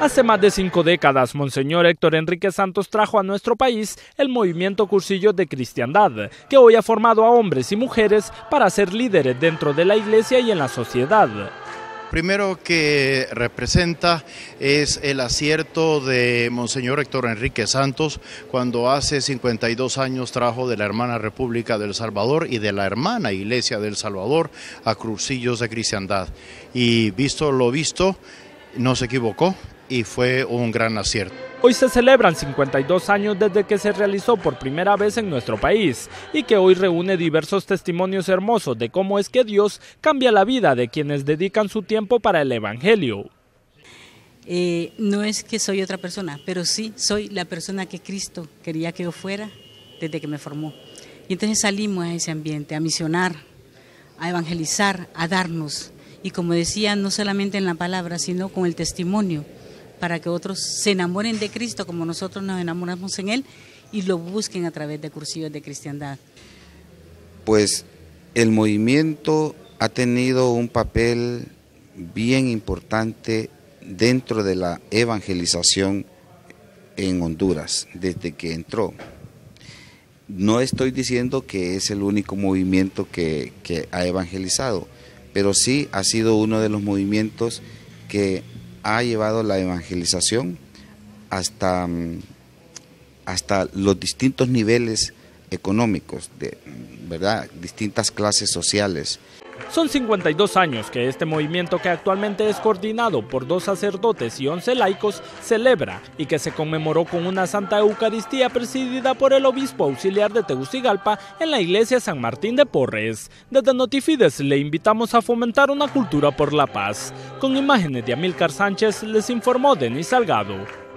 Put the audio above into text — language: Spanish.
Hace más de cinco décadas, Monseñor Héctor Enrique Santos trajo a nuestro país el movimiento Cursillos de Cristiandad, que hoy ha formado a hombres y mujeres para ser líderes dentro de la iglesia y en la sociedad. Primero que representa es el acierto de Monseñor Héctor Enrique Santos cuando hace 52 años trajo de la hermana República del Salvador y de la hermana Iglesia del Salvador a Crucillos de Cristiandad. Y visto lo visto, no se equivocó, y fue un gran acierto. Hoy se celebran 52 años desde que se realizó por primera vez en nuestro país y que hoy reúne diversos testimonios hermosos de cómo es que Dios cambia la vida de quienes dedican su tiempo para el Evangelio. Eh, no es que soy otra persona, pero sí soy la persona que Cristo quería que yo fuera desde que me formó. Y entonces salimos a ese ambiente, a misionar, a evangelizar, a darnos. Y como decía, no solamente en la palabra, sino con el testimonio para que otros se enamoren de Cristo como nosotros nos enamoramos en Él y lo busquen a través de cursillos de cristiandad. Pues el movimiento ha tenido un papel bien importante dentro de la evangelización en Honduras desde que entró. No estoy diciendo que es el único movimiento que, que ha evangelizado, pero sí ha sido uno de los movimientos que ha llevado la evangelización hasta, mm, hasta los distintos niveles económicos, de, ¿verdad? distintas clases sociales. Son 52 años que este movimiento que actualmente es coordinado por dos sacerdotes y 11 laicos celebra y que se conmemoró con una Santa Eucaristía presidida por el obispo auxiliar de Tegucigalpa en la iglesia San Martín de Porres. Desde Notifides le invitamos a fomentar una cultura por la paz. Con imágenes de Amílcar Sánchez les informó Denis Salgado.